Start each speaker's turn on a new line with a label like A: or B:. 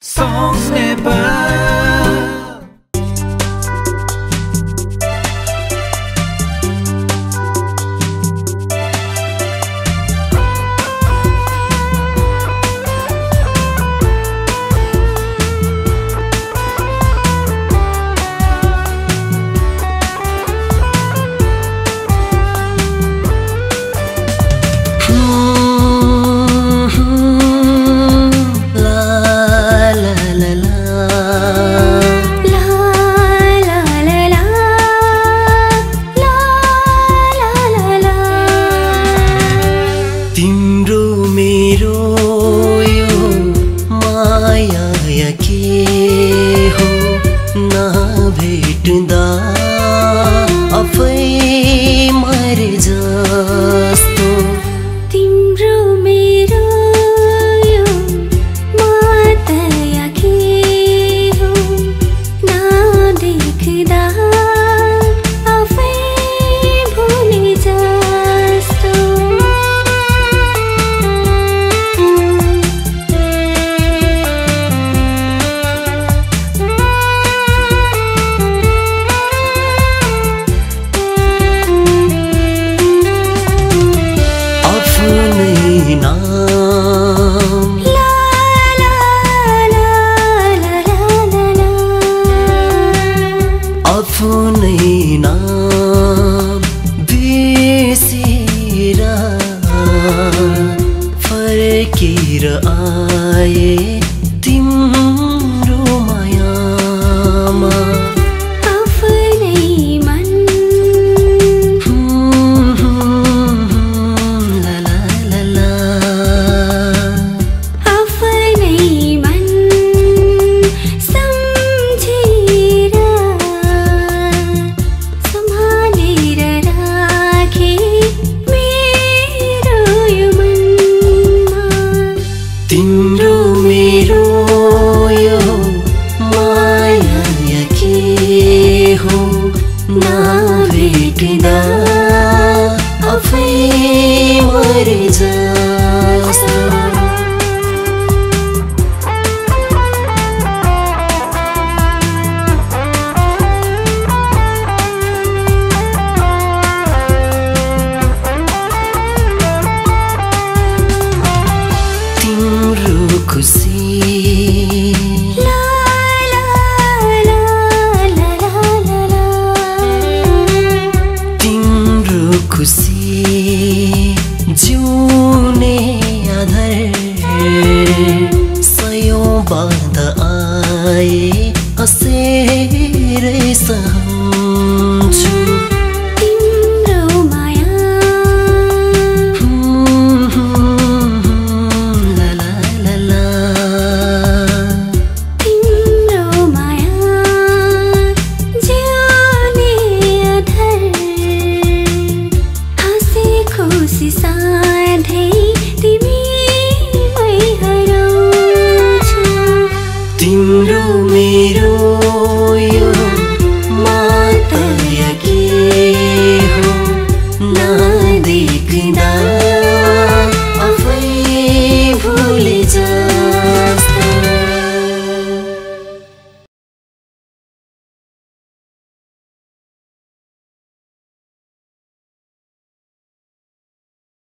A: Sans ce n'est pas
B: will नाम। आफ्नै नाम बिर्सेर फर्केर आए तिम्रो praise the whole